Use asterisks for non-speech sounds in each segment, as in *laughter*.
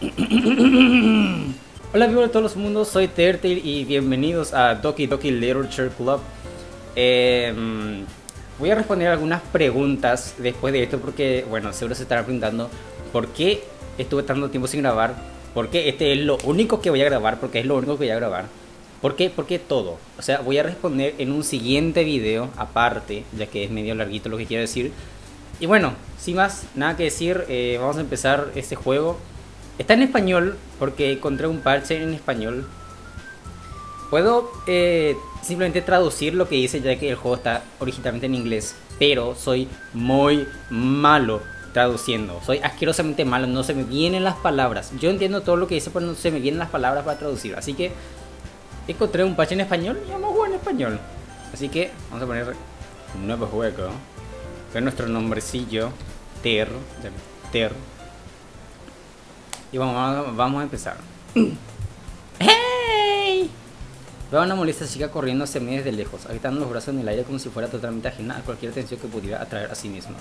*coughs* Hola amigos de todos los mundos, soy Tertil y bienvenidos a Doki Doki Literature Club. Eh, voy a responder algunas preguntas después de esto porque, bueno, seguro se estarán preguntando por qué estuve tanto tiempo sin grabar, por qué este es lo único que voy a grabar, porque es lo único que voy a grabar. ¿Por qué? Porque todo. O sea, voy a responder en un siguiente video aparte, ya que es medio larguito lo que quiero decir. Y bueno, sin más, nada que decir, eh, vamos a empezar este juego. Está en español porque encontré un parche en español. Puedo eh, simplemente traducir lo que dice ya que el juego está originalmente en inglés. Pero soy muy malo traduciendo. Soy asquerosamente malo, no se me vienen las palabras. Yo entiendo todo lo que dice, pero no se me vienen las palabras para traducir. Así que encontré un parche en español y vamos a jugar en español. Así que vamos a poner nuevo juego. Con nuestro nombrecillo. Ter. Ter. Y vamos, vamos a empezar. *clears throat* ¡Hey! Veo a una molesta chica corriendo hacia mí desde lejos, agitando los brazos en el aire como si fuera totalmente ajena a cualquier atención que pudiera atraer a sí misma.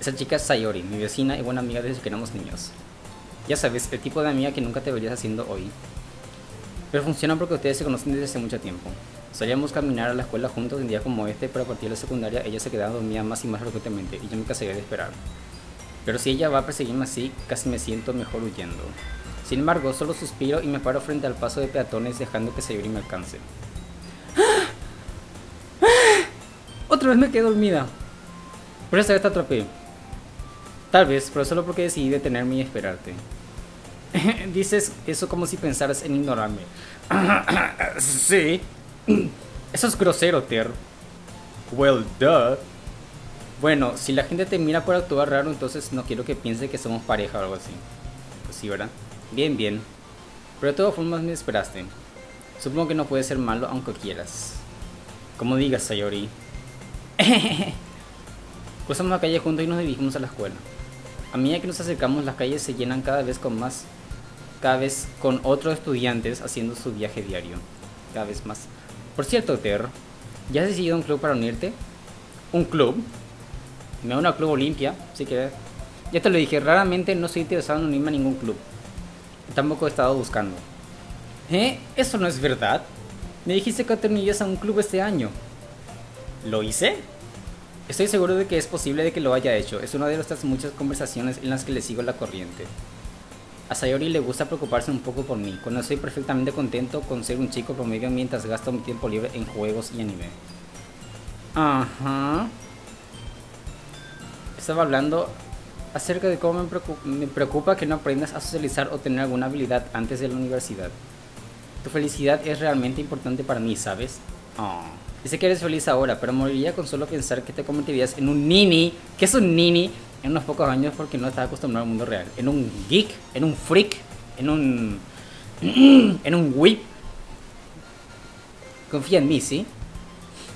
Esa chica es Sayori, mi vecina y buena amiga desde que éramos niños. Ya sabes, el tipo de amiga que nunca te verías haciendo hoy. Pero funciona porque ustedes se conocen desde hace mucho tiempo. Solíamos caminar a la escuela juntos en días como este, pero a partir de la secundaria ella se quedaba dormida más y más frecuentemente y yo me cansé de esperar. Pero si ella va a perseguirme así, casi me siento mejor huyendo. Sin embargo, solo suspiro y me paro frente al paso de peatones dejando que Sayori me alcance. Otra vez me quedé dormida. Por esta vez te atrapé. Tal vez, pero solo porque decidí detenerme y esperarte. *laughs* Dices eso como si pensaras en ignorarme. *coughs* sí. Eso es grosero, Ter. Well, duh. Bueno, si la gente te mira por actuar raro, entonces no quiero que piense que somos pareja o algo así. Pues sí, ¿verdad? Bien, bien. Pero de todas formas me esperaste. Supongo que no puede ser malo aunque quieras. Como digas, Sayori. *laughs* Cruzamos la calle juntos y nos dirigimos a la escuela. A medida que nos acercamos, las calles se llenan cada vez con más, cada vez con otros estudiantes haciendo su viaje diario. Cada vez más. Por cierto, Ter, ¿ya has decidido un club para unirte? ¿Un club? Me da una club Olimpia, si quieres. Ya te lo dije, raramente no estoy interesado en unirme a ningún club. Tampoco he estado buscando. ¿Eh? Eso no es verdad. Me dijiste que te unirías a un club este año. ¿Lo hice? Estoy seguro de que es posible de que lo haya hecho. Es una de estas muchas conversaciones en las que le sigo la corriente. A Sayori le gusta preocuparse un poco por mí, cuando estoy perfectamente contento con ser un chico promedio mientras gasto mi tiempo libre en juegos y anime. Ajá. Estaba hablando acerca de cómo me preocupa, me preocupa, que no aprendas a socializar o tener alguna habilidad antes de la universidad. Tu felicidad es realmente importante para mí, ¿sabes? Oh. Dice que eres feliz ahora, pero moriría con solo pensar que te convertirías en un nini. ¿Qué es un nini? En unos pocos años porque no estás acostumbrado al mundo real. En un geek, en un freak, en un... *clears throat* en un whip. Confía en mí, ¿sí?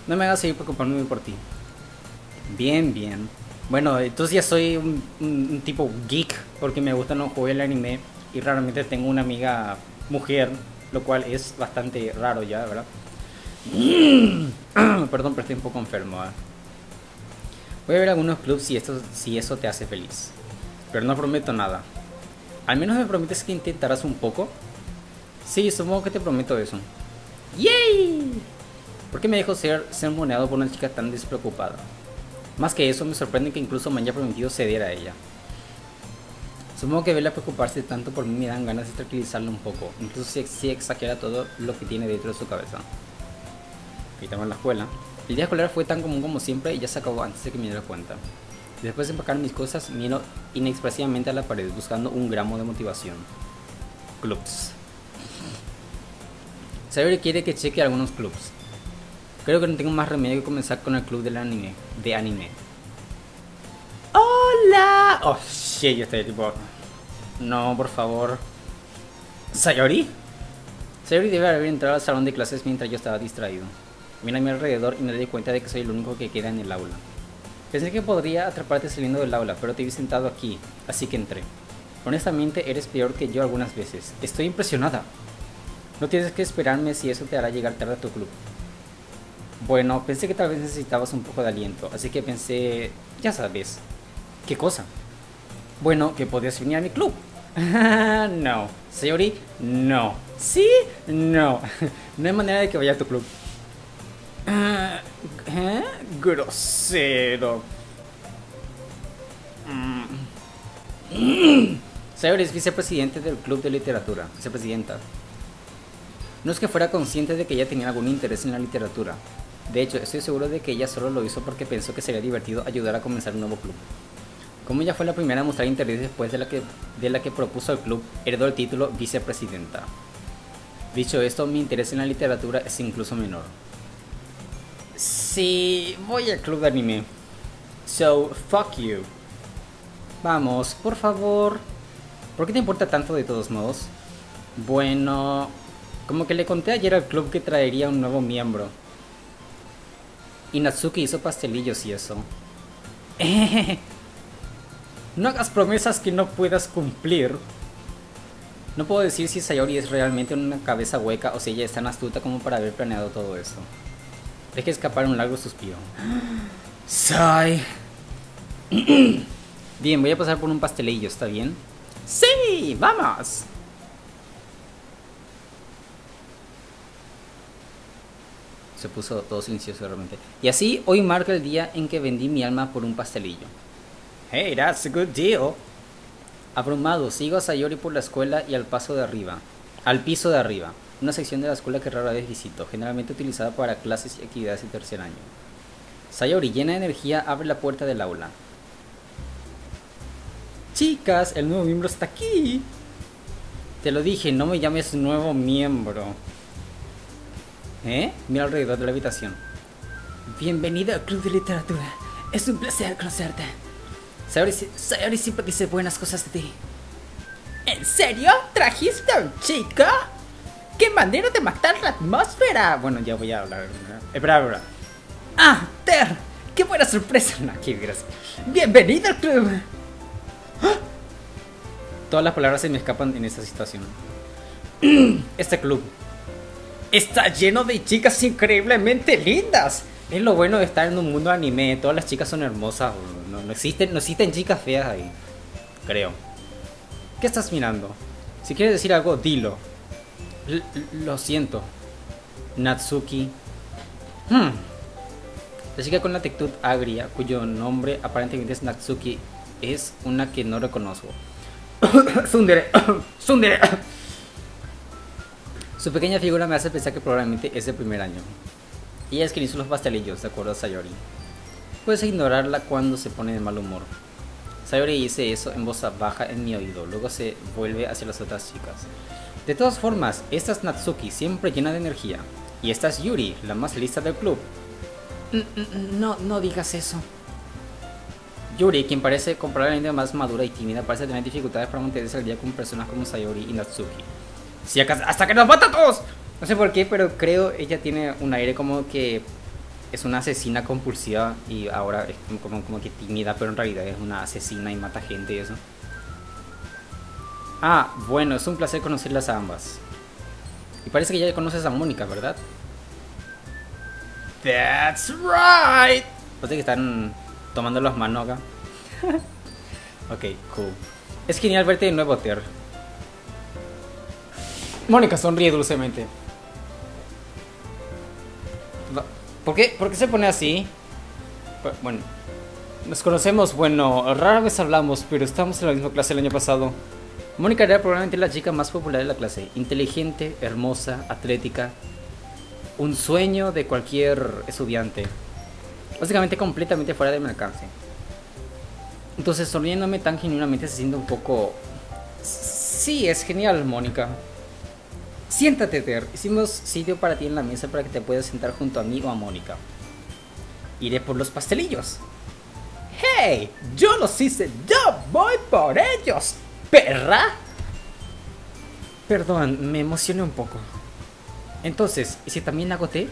No me hagas seguir preocupándome por ti. Bien, bien. Bueno, entonces ya soy un, tipo geek porque me gusta no jugar el anime y raramente tengo una amiga mujer, lo cual es bastante raro ya, ¿verdad? *clears throat* Perdón, pero estoy un poco enfermo. ¿eh? Voy a ver algunos clubs si, si eso te hace feliz. Pero no prometo nada. Al menos me prometes que intentarás un poco. Sí, supongo que te prometo eso. ¡Yay! ¿Por qué me dejo ser sermoneado por una chica tan despreocupada? Más que eso, me sorprende que incluso me haya prometido ceder a ella. Supongo que verla preocuparse tanto por mí me dan ganas de tranquilizarla un poco, incluso si, si exagera todo lo que tiene dentro de su cabeza. Estamos en la escuela. El día escolar fue tan común como siempre y ya se acabó antes de que me diera cuenta. Después de empacar mis cosas, miro inexpresivamente a la pared buscando un gramo de motivación. Clubs. Sayori quiere que cheque algunos clubs. Creo que no tengo más remedio que comenzar con el club del anime. De anime. ¡Hola! Oh, shit, yo estoy tipo... No, por favor. ¿Sayori? Sayori debe haber entrado al salón de clases mientras yo estaba distraído. Mira a mi alrededor y me doy cuenta de que soy el único que queda en el aula. Pensé que podría atraparte saliendo del aula, pero te vi sentado aquí, así que entré. Honestamente, eres peor que yo algunas veces. Estoy impresionada. No tienes que esperarme si eso te hará llegar tarde a tu club. Bueno, pensé que tal vez necesitabas un poco de aliento, así que pensé, ya sabes. ¿Qué cosa? Bueno, que podías venir a mi club. *laughs* no. Sayori, no. ¿Sí? No. *laughs* No hay manera de que vaya a tu club. Ah, ¿Eh? Grosero. Mm. Sayori es vicepresidente del club de literatura. Vicepresidenta. No es que fuera consciente de que ella tenía algún interés en la literatura. De hecho, estoy seguro de que ella solo lo hizo porque pensó que sería divertido ayudar a comenzar un nuevo club. Como ella fue la primera a mostrar interés después de la que, de la que propuso el club, heredó el título vicepresidenta. Dicho esto, mi interés en la literatura es incluso menor. Sí, voy al club de anime. So, fuck you. Vamos, por favor. ¿Por qué te importa tanto de todos modos? Bueno, como que le conté ayer al club que traería un nuevo miembro. Y Natsuki hizo pastelillos y eso. No hagas promesas que no puedas cumplir. No puedo decir si Sayori es realmente una cabeza hueca o si ella es tan astuta como para haber planeado todo esto. Deje escapar un largo suspiro. Sai. *clears throat* bien, voy a pasar por un pastelillo, ¿está bien? ¡Sí! ¡Vamos! Se puso todo silencioso realmente. Y así, hoy marca el día en que vendí mi alma por un pastelillo. Hey, that's a good deal. Abrumado, sigo a Sayori por la escuela y al paso de arriba. Al piso de arriba. Una sección de la escuela que rara vez visito, generalmente utilizada para clases y actividades de tercer año. Sayori, llena de energía, abre la puerta del aula. Chicas, el nuevo miembro está aquí. Te lo dije, no me llames nuevo miembro. ¿Eh? Mira alrededor de la habitación. Bienvenido al Club de Literatura. Es un placer conocerte. Sayori siempre dice buenas cosas de ti. ¿En serio? ¿Trajiste a un chico? ¡Qué manera de matar la atmósfera! Bueno, ya voy a hablar. Espera, espera. ¡Ah, Ter! ¡Qué buena sorpresa! No, qué gracias. ¡Bienvenido al club! ¡Ah! Todas las palabras se me escapan en esta situación. *clears throat* Este club está lleno de chicas increíblemente lindas. Es lo bueno de estar en un mundo anime. Todas las chicas son hermosas. No, existen, no existen chicas feas ahí. Creo. ¿Qué estás mirando? Si quieres decir algo, dilo. Lo siento. Natsuki. Hmm. La chica con la actitud agria, cuyo nombre aparentemente es Natsuki, es una que no reconozco. *coughs* Sundere. *coughs* Sundere. Su pequeña figura me hace pensar que probablemente es el primer año. Ella es quien hizo los pastelillos, de acuerdo a Sayori. Puedes ignorarla cuando se pone de mal humor. Sayori dice eso en voz baja en mi oído, luego se vuelve hacia las otras chicas. De todas formas, esta es Natsuki, siempre llena de energía. Y esta es Yuri, la más lista del club. No, no digas eso. Yuri, quien parece probablemente más madura y tímida, parece tener dificultades para mantenerse al día con personas como Sayori y Natsuki. Si acaso, ¡Hasta que nos mata a todos! No sé por qué, pero creo ella tiene un aire como que es una asesina compulsiva y ahora es como, como, que tímida, pero en realidad es una asesina y mata gente y eso. Ah, bueno, es un placer conocerlas a ambas. Y parece que ya conoces a Mónica, ¿verdad? That's right. Parece que están tomando las manos acá. *laughs* ok, cool. Es genial verte de nuevo, Ter. Mónica sonríe dulcemente. ¿Por qué, ¿Por qué se pone así? Bueno, nos conocemos, bueno, rara vez hablamos, pero estamos en la misma clase el año pasado. Mónica era probablemente la chica más popular de la clase, inteligente, hermosa, atlética, un sueño de cualquier estudiante, básicamente completamente fuera de mi alcance. Entonces, sonriéndome tan genuinamente se siente un poco... Sí, es genial, Mónica. Siéntate, Ter. Hicimos sitio para ti en la mesa para que te puedas sentar junto a mí o a Mónica. Iré por los pastelillos. ¡Hey! ¡Yo los hice! ¡Yo voy por ellos! ¡Perra! Perdón, me emocioné un poco. Entonces, ¿y si también agoté?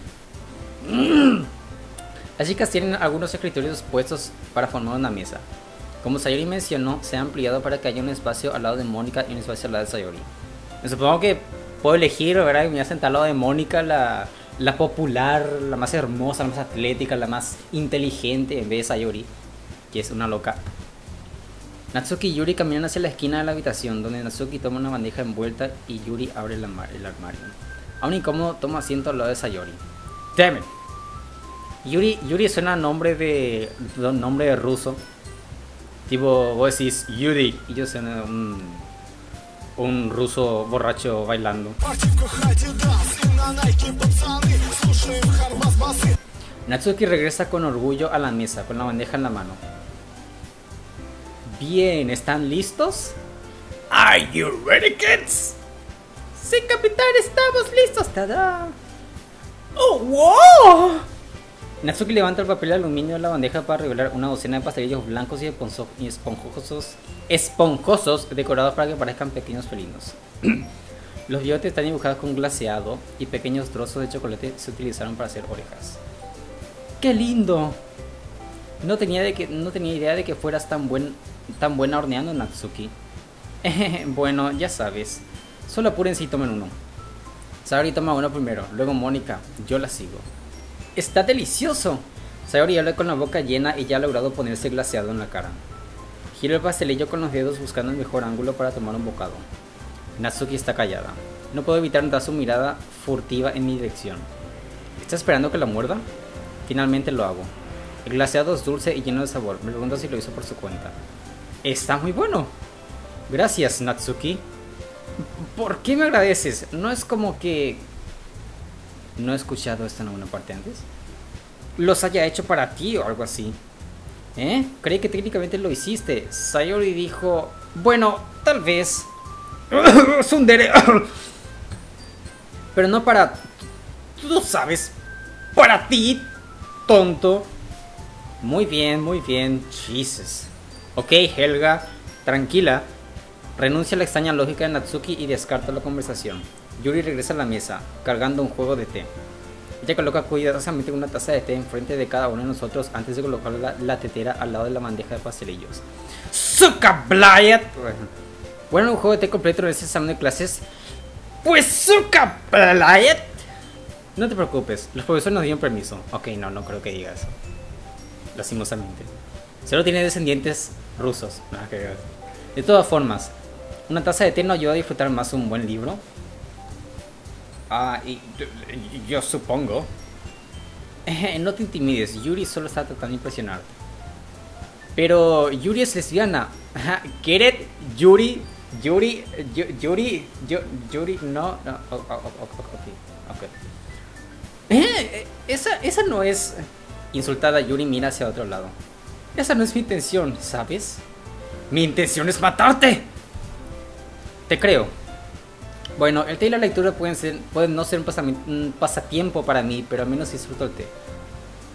Las chicas tienen algunos escritorios puestos para formar una mesa. Como Sayori mencionó, se ha ampliado para que haya un espacio al lado de Mónica y un espacio al lado de Sayori. Me supongo que puedo elegir, ¿verdad? me voy a sentar lado de Mónica, la, la popular, la más hermosa, la más atlética, la más inteligente, en vez de Sayori, que es una loca. Natsuki y Yuri caminan hacia la esquina de la habitación, donde Natsuki toma una bandeja envuelta y Yuri abre el, armario. Aún incómodo, toma asiento al lado de Sayori. Damn. Yuri, Yuri suena nombre de, nombre de ruso. Tipo, vos decís Yuri y yo suena un, un ruso borracho bailando. Natsuki regresa con orgullo a la mesa, con la bandeja en la mano. Bien, ¿están listos? Are you ready, kids? Sí, capitán, estamos listos. ¡Tada! ¡Oh, wow! Natsuki levanta el papel de aluminio de la bandeja para revelar una docena de pastelillos blancos y esponjosos, esponjosos decorados para que parezcan pequeños felinos. *clears throat* Los biotes están dibujados con glaseado y pequeños trozos de chocolate se utilizaron para hacer orejas. ¡Qué lindo! No tenía, de que, no tenía idea de que fueras tan, buen, tan buena horneando, Natsuki. *laughs* bueno, ya sabes. Solo apúrense y tomen uno. Sayori toma uno primero, luego Mónica. Yo la sigo. ¡Está delicioso! Sayori habla con la boca llena y ya ha logrado ponerse glaseado en la cara. Giro el pastelillo con los dedos buscando el mejor ángulo para tomar un bocado. Natsuki está callada. No puedo evitar notar su mirada furtiva en mi dirección. ¿Está esperando que la muerda? Finalmente lo hago. El glaseado es dulce y lleno de sabor. Me pregunto si lo hizo por su cuenta. Está muy bueno. Gracias, Natsuki. ¿Por qué me agradeces? No es como que... No he escuchado esto en alguna parte antes. Los haya hecho para ti o algo así. ¿Eh? Creí que técnicamente lo hiciste. Sayori dijo... Bueno, tal vez... *coughs* Sundere... *coughs* Pero no para... Tú sabes. Para ti, tonto. Muy bien, muy bien. Jesus. Ok, Helga, tranquila. Renuncia a la extraña lógica de Natsuki y descarta la conversación. Yuri regresa a la mesa, cargando un juego de té. Ella coloca cuidadosamente una taza de té enfrente de cada uno de nosotros antes de colocar la, tetera al lado de la bandeja de pastelillos. ¡Suka Blayet! Bueno, un juego de té completo en ese examen de clases. ¡Pues Suka Blayet! No te preocupes, los profesores nos dieron permiso. Ok, no, no creo que diga eso lastimosamente. Solo tiene descendientes rusos. De todas formas, una taza de té no ayuda a disfrutar más un buen libro. Ah, y, yo supongo. *laughs* no te intimides, Yuri solo está tratando de impresionarte. Pero Yuri es lesbiana. *laughs* Get it? Yuri, Yuri, Yuri, Yuri, no, no, ok, eh, *laughs* esa, esa no es... Insultada, Yuri mira hacia otro lado. Esa no es mi intención, ¿sabes? Mi intención es matarte. Te creo. Bueno, el té y la lectura pueden, ser, pueden no ser un, pasatiempo para mí, pero al menos disfruto el té.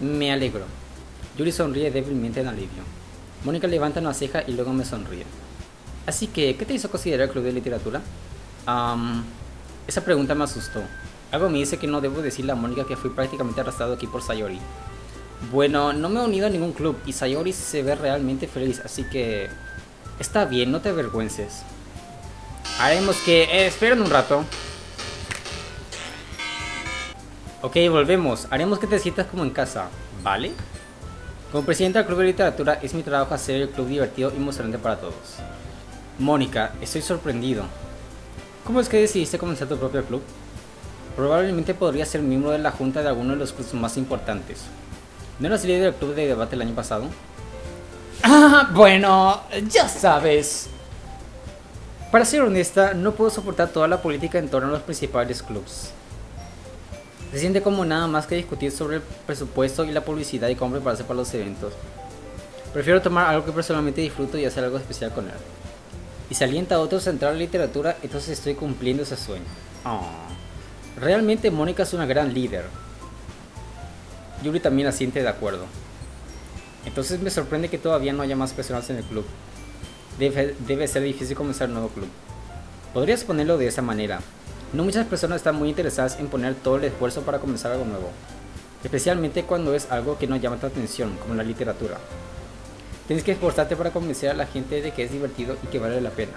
Me alegro. Yuri sonríe débilmente en alivio. Mónica levanta una ceja y luego me sonríe. Así que, ¿qué te hizo considerar el club de literatura? esa pregunta me asustó. Algo me dice que no debo decirle a Mónica que fui prácticamente arrastrado aquí por Sayori. Bueno, no me he unido a ningún club y Sayori se ve realmente feliz, así que está bien, no te avergüences. Haremos que... Eh, esperen un rato. Ok, volvemos. Haremos que te sientas como en casa, ¿vale? Como presidenta del Club de Literatura es mi trabajo hacer el club divertido y emocionante para todos. Mónica, estoy sorprendido. ¿Cómo es que decidiste comenzar tu propio club? Probablemente podría ser miembro de la junta de alguno de los clubes más importantes. ¿No era serie del club de debate el año pasado? Ah, *laughs* bueno, ya sabes. Para ser honesta, no puedo soportar toda la política en torno a los principales clubs. Se siente como nada más que discutir sobre el presupuesto y la publicidad y cómo prepararse para los eventos. Prefiero tomar algo que personalmente disfruto y hacer algo especial con él. Y si alienta a otros a entrar a la literatura, entonces estoy cumpliendo ese sueño. Oh. Realmente Mónica es una gran líder. Yuri también asiente de acuerdo. Entonces me sorprende que todavía no haya más personas en el club. Debe, ser difícil comenzar un nuevo club. Podrías ponerlo de esa manera. No muchas personas están muy interesadas en poner todo el esfuerzo para comenzar algo nuevo. Especialmente cuando es algo que no llama tu atención, como la literatura. Tienes que esforzarte para convencer a la gente de que es divertido y que vale la pena.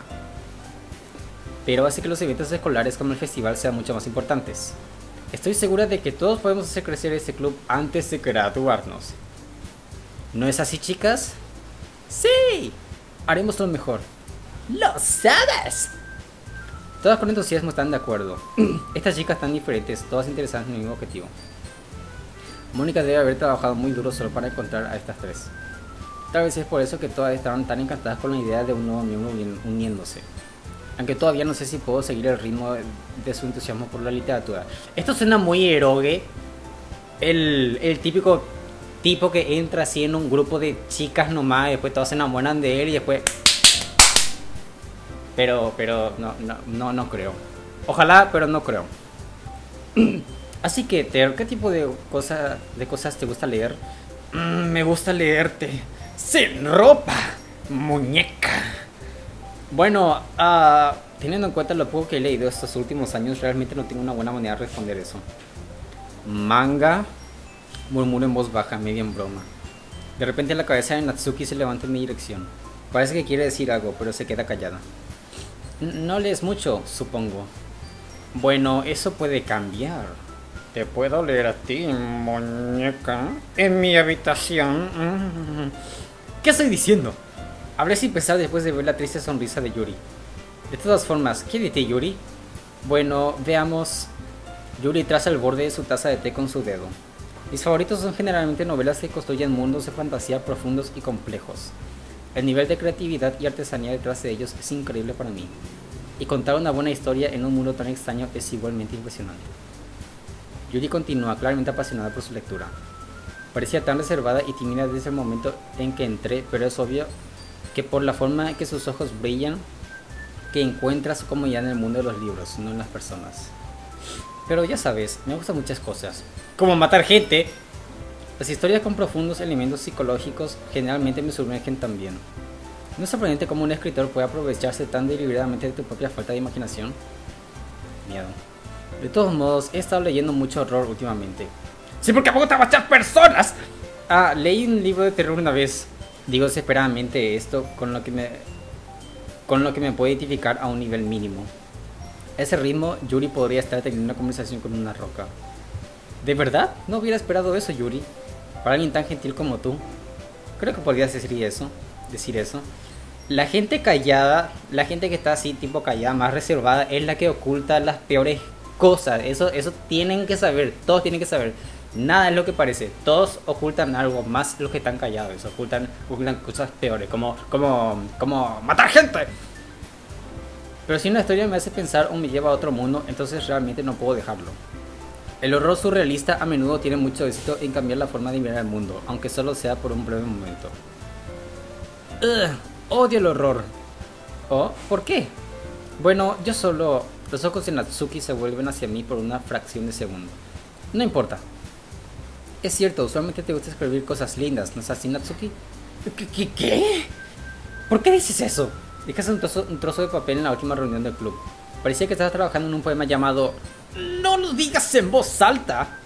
Pero hace que los eventos escolares como el festival sean mucho más importantes. Estoy segura de que todos podemos hacer crecer este club antes de graduarnos. ¿No es así, chicas? ¡Sí! Haremos lo mejor. ¡Lo sabes! Todas con entusiasmo están de acuerdo. *clears throat* Estas chicas tan diferentes, todas interesadas en el mismo objetivo. Mónica debe haber trabajado muy duro solo para encontrar a estas tres. Tal vez es por eso que todas estaban tan encantadas con la idea de un nuevo miembro uniéndose. Aunque todavía no sé si puedo seguir el ritmo de su entusiasmo por la literatura. Esto suena muy erogue. El, el típico tipo que entra así en un grupo de chicas nomás y después todos se enamoran de él y después... Pero, pero, no, no, no, no creo. Ojalá, pero no creo. *clears throat* Así que, Ter, ¿qué tipo de, cosa, de cosas te gusta leer? Mm, me gusta leerte. Sin ropa, muñeca. Bueno, uh, teniendo en cuenta lo poco que he leído estos últimos años, realmente no tengo una buena manera de responder eso. Manga, murmuro en voz baja, medio en broma. De repente la cabeza de Natsuki se levanta en mi dirección. Parece que quiere decir algo, pero se queda callada. No lees mucho, supongo. Bueno, eso puede cambiar. Te puedo leer a ti, muñeca, en mi habitación. ¿Qué estoy diciendo? Hablé sin pensar después de ver la triste sonrisa de Yuri. De todas formas, ¿qué dice Yuri? Bueno, veamos. Yuri traza el borde de su taza de té con su dedo. Mis favoritos son generalmente novelas que construyen mundos de fantasía profundos y complejos. El nivel de creatividad y artesanía detrás de ellos es increíble para mí. Y contar una buena historia en un mundo tan extraño es igualmente impresionante. Yuri continúa claramente apasionada por su lectura. Parecía tan reservada y tímida desde el momento en que entré, pero es obvio que por la forma en que sus ojos brillan, que encuentra su comodidad en el mundo de los libros, no en las personas. Pero ya sabes, me gustan muchas cosas, como matar gente. Las historias con profundos elementos psicológicos generalmente me sumergen también. ¿No es sorprendente cómo un escritor puede aprovecharse tan deliberadamente de tu propia falta de imaginación? Miedo. De todos modos, he estado leyendo mucho horror últimamente. Sí, porque me gustan muchas personas. Ah, leí un libro de terror una vez. Digo desesperadamente esto con lo que me con lo que me puede identificar a un nivel mínimo. Ese ritmo, Yuri podría estar teniendo una conversación con una roca. ¿De verdad? No hubiera esperado eso, Yuri. Para alguien tan gentil como tú. Creo que podrías decir eso. Decir eso. La gente callada, la gente que está así, tipo callada, más reservada, es la que oculta las peores cosas. Eso, eso tienen que saber, todos tienen que saber. Nada es lo que parece. Todos ocultan algo más los que están callados. Ocultan, ocultan cosas peores, como, como, como matar gente. Pero si una historia me hace pensar o me lleva a otro mundo, entonces realmente no puedo dejarlo. El horror surrealista a menudo tiene mucho éxito en cambiar la forma de mirar el mundo, aunque solo sea por un breve momento. odio el horror. ¿Oh? ¿Por qué? Bueno, yo solo los ojos de Natsuki se vuelven hacia mí por una fracción de segundo. No importa. Es cierto, usualmente te gusta escribir cosas lindas, ¿no es así, Natsuki? ¿Qué? ¿Por qué dices eso? Dejaste un trozo, un trozo de papel en la última reunión del club. Parecía que estabas trabajando en un poema llamado No lo digas en voz alta.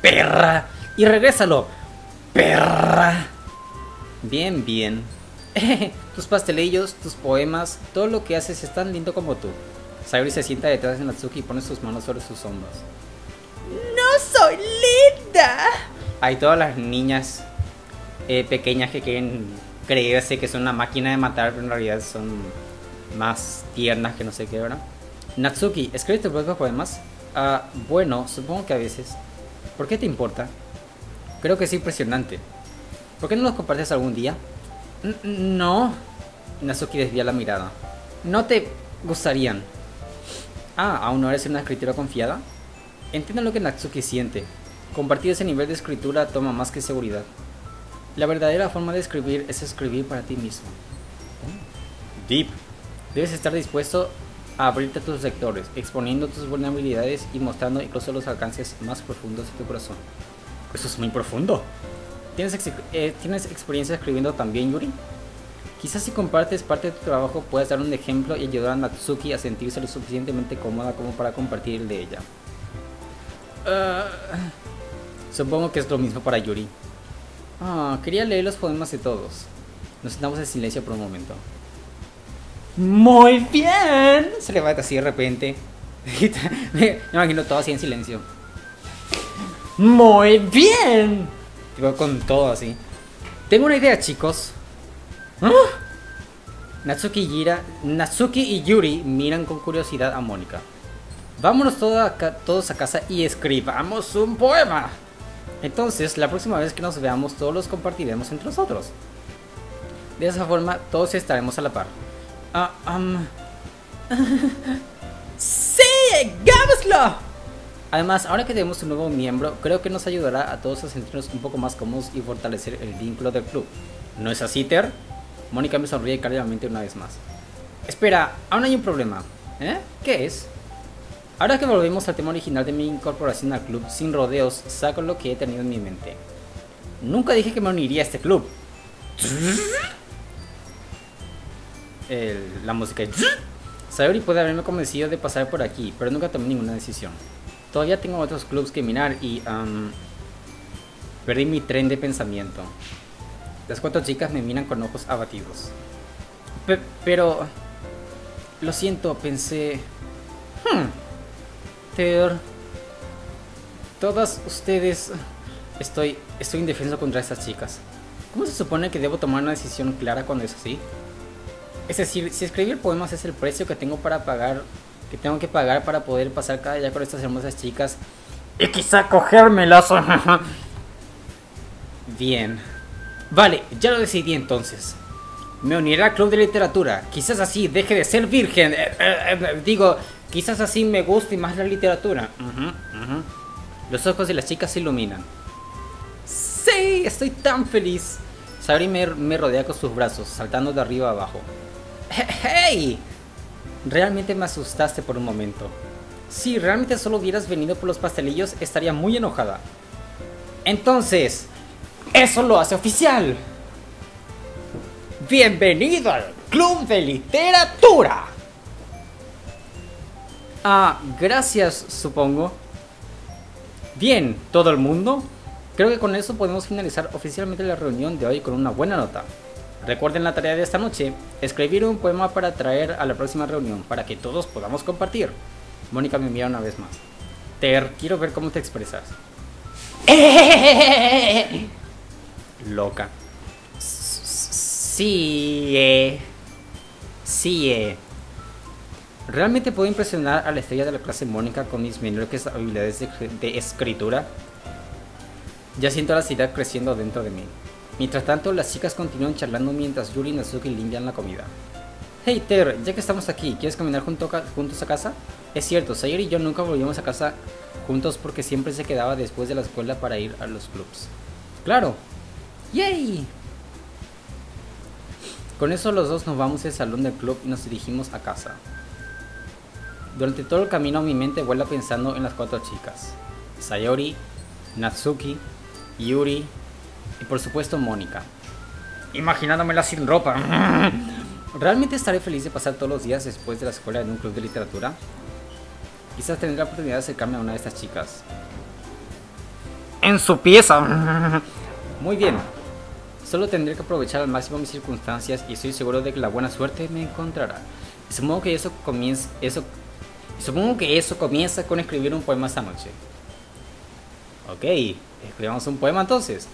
Perra. Y regrésalo. Perra. Bien, bien. *laughs* tus pastelillos, tus poemas, todo lo que haces es tan lindo como tú. Sayori se sienta detrás de Natsuki y pone sus manos sobre sus hombros. ¡No soy linda! Hay todas las niñas eh, pequeñas que quieren creerse que son una máquina de matar, pero en realidad son más tiernas que no sé qué, ¿verdad? Natsuki, ¿escribes tus propios poemas? Ah, bueno, supongo que a veces. ¿Por qué te importa? Creo que es impresionante. ¿Por qué no los compartes algún día? N no. Natsuki desvía la mirada. No te gustarían. Ah, ¿aún no eres una escritura confiada? Entiendo lo que Natsuki siente. Compartir ese nivel de escritura toma más que seguridad. La verdadera forma de escribir es escribir para ti mismo. Deep. Debes estar dispuesto a abrirte a tus lectores, exponiendo tus vulnerabilidades y mostrando incluso los alcances más profundos de tu corazón. Eso es muy profundo. ¿Tienes, eh, ¿Tienes experiencia escribiendo también, Yuri? Quizás si compartes parte de tu trabajo puedas dar un ejemplo y ayudar a Natsuki a sentirse lo suficientemente cómoda como para compartir el de ella. Uh, supongo que es lo mismo para Yuri. Ah, quería leer los poemas de todos. Nos sentamos en silencio por un momento. Muy bien. Se levanta así de repente. *laughs* Me imagino todo así en silencio. Muy bien. Tipo con todo así. Tengo una idea, chicos. ¿Ah? Natsuki y, Gira- Natsuki y Yuri miran con curiosidad a Mónica. Vámonos todos a casa y escribamos un poema. Entonces, la próxima vez que nos veamos, todos los compartiremos entre nosotros. De esa forma, todos estaremos a la par. Ah, am. *laughs* ¡Sí! ¡Hagámoslo! Además, ahora que tenemos un nuevo miembro, creo que nos ayudará a todos a sentirnos un poco más cómodos y fortalecer el vínculo del club. ¿No es así, Ter? Mónica me sonríe cárdidamente una vez más. Espera, aún hay un problema. ¿Eh? ¿Qué es? Ahora que volvemos al tema original de mi incorporación al club, sin rodeos, saco lo que he tenido en mi mente. Nunca dije que me uniría a este club. La música es... Sayori puede haberme convencido de pasar por aquí, pero nunca tomé ninguna decisión. Todavía tengo otros clubs que mirar y... am, perdí mi tren de pensamiento. Las cuatro chicas me miran con ojos abatidos. Pe- pero... Lo siento, pensé... Hmm. Todas ustedes... Estoy, estoy indefenso contra estas chicas. ¿Cómo se supone que debo tomar una decisión clara cuando es así? Es decir, si escribir poemas es el precio que tengo para pagar, que tengo que pagar para poder pasar cada día con estas hermosas chicas y quizá cogérmelas. *laughs* Bien. Vale, ya lo decidí entonces. Me uniré al club de literatura. Quizás así deje de ser virgen. Eh, eh, eh, digo, quizás así me guste más la literatura. Los ojos de las chicas se iluminan. Sí, estoy tan feliz. Sabri me, me rodea con sus brazos, saltando de arriba a abajo. ¡Hey! Realmente me asustaste por un momento. Si realmente solo hubieras venido por los pastelillos, estaría muy enojada. Entonces, eso lo hace oficial. Bienvenido al Club de Literatura. Ah, gracias, supongo. Bien, ¿todo el mundo? Creo que con eso podemos finalizar oficialmente la reunión de hoy con una buena nota. Recuerden la tarea de esta noche, escribir un poema para traer a la próxima reunión, para que todos podamos compartir. Mónica me mira una vez más. Ter, quiero ver cómo te expresas. *laughs* Loca. Sí, eh. Sí, eh. ¿Realmente puedo impresionar a la estrella de la clase Mónica con mis menores habilidades de, escritura? Ya siento la ansiedad creciendo dentro de mí. Mientras tanto, las chicas continúan charlando mientras Yuri y Natsuki limpian la comida. Hey Ter, ya que estamos aquí, ¿quieres caminar juntos a casa? Es cierto, Sayori y yo nunca volvimos a casa juntos porque siempre se quedaba después de la escuela para ir a los clubs. Claro. ¡Yay! Con eso los dos nos vamos al salón del club y nos dirigimos a casa. Durante todo el camino mi mente vuela pensando en las cuatro chicas. Sayori, Natsuki, Yuri y por supuesto Mónica. Imaginándomela sin ropa. *laughs* ¿Realmente estaré feliz de pasar todos los días después de la escuela en un club de literatura? Quizás tendré la oportunidad de acercarme a una de estas chicas. En su pieza. *laughs* Muy bien. Solo tendré que aprovechar al máximo mis circunstancias y estoy seguro de que la buena suerte me encontrará. Supongo que eso comienza, eso, supongo que eso comienza con escribir un poema esta noche. Ok, escribamos un poema entonces.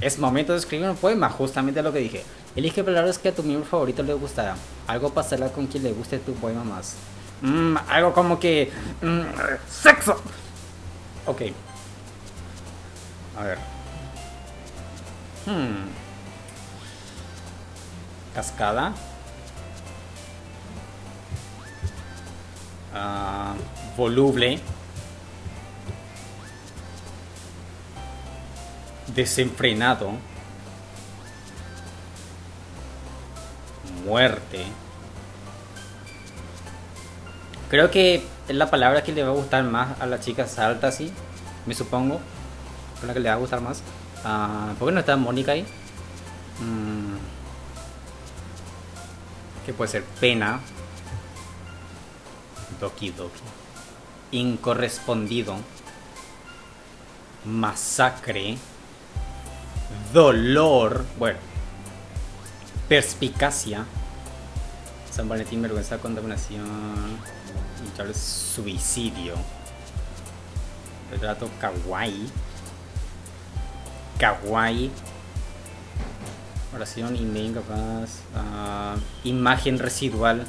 Es momento de escribir un poema, justamente lo que dije. Elige palabras que a tu miembro favorito le gustará. Algo pasará con quien le guste tu poema más. Mm, algo como que... mm, sexo. Ok. A ver. Hmm. Cascada. Ah, voluble. Desenfrenado. Muerte. Creo que es la palabra que le va a gustar más a las chicas altas, sí. Me supongo. Con la que le va a gustar más. Ah, ¿Por qué no está Mónica ahí? Mm. ¿Qué puede ser? Pena. Doki Doki. Incorrespondido. Masacre. Dolor. Bueno. Perspicacia. San Valentín, vergüenza, contaminación. Y suicidio. Retrato kawaii. Kawaii. Oración, email capaz. ah, imagen residual.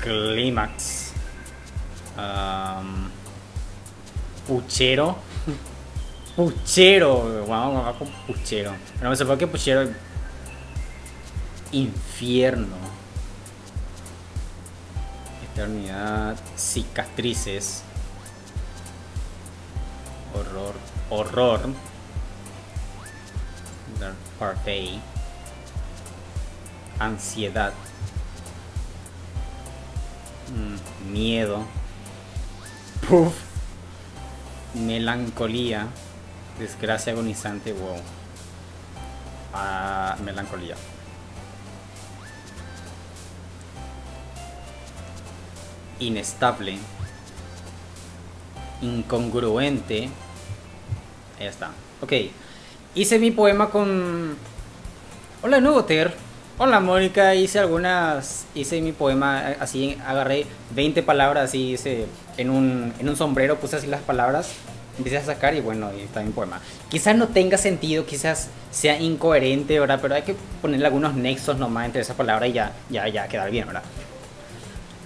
Clímax. puchero. Puchero. Vamos, vamos con puchero. Pero sé por qué puchero. Infierno. Eternidad. Cicatrices. Horror. Horror. Dark Parfait. Ansiedad. Mm, miedo. Puff. Melancolía. Desgracia agonizante. Wow. Ah, melancolía. Inestable. Incongruente. Ahí está. Ok. Hice mi poema con. Hola, nuevo, Ter. Hola, Mónica. Hice algunas. Hice mi poema así. Agarré 20 palabras y hice. En un, en un sombrero puse así las palabras. Empecé a sacar y bueno, ahí está mi poema. Quizás no tenga sentido, quizás sea incoherente, ¿verdad? Pero hay que ponerle algunos nexos nomás entre esas palabras y ya, ya, ya quedar bien, ¿verdad?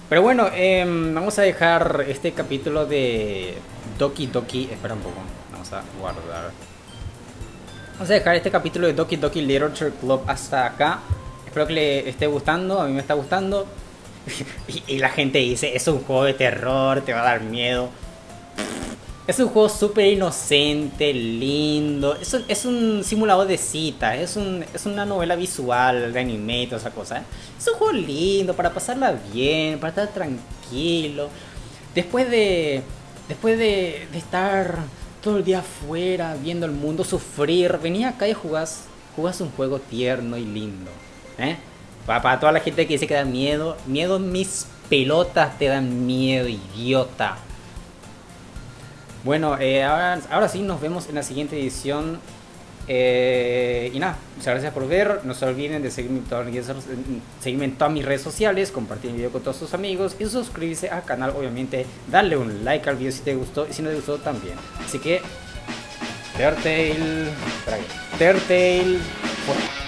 Pero bueno, em, vamos a dejar este capítulo de Doki Doki. Espera un poco, vamos a guardar. Vamos a dejar este capítulo de Doki Doki Literature Club hasta acá. Espero que le esté gustando, a mí me está gustando. *laughs* y, la gente dice, es un juego de terror, te va a dar miedo. Es un juego súper inocente, lindo. Es un, es un simulador de citas. Es, un, es una novela visual de anime y toda esa cosa. ¿eh? Es un juego lindo para pasarla bien, para estar tranquilo. Después de. Después de, de estar todo el día afuera, viendo el mundo sufrir, venía acá y jugás, jugás un juego tierno y lindo. ¿Eh? Para, toda la gente que dice que da miedo, miedo mis pelotas te dan miedo, idiota. Bueno, eh, ahora, ahora sí nos vemos en la siguiente edición. Eh, y nada, muchas gracias por ver. No se olviden de seguirme todas, seguirme en todas mis redes sociales, compartir el video con todos sus amigos y suscribirse al canal, obviamente. Darle un like al video si te gustó y si no te gustó también. Así que, Tertail, Tertail, fuera.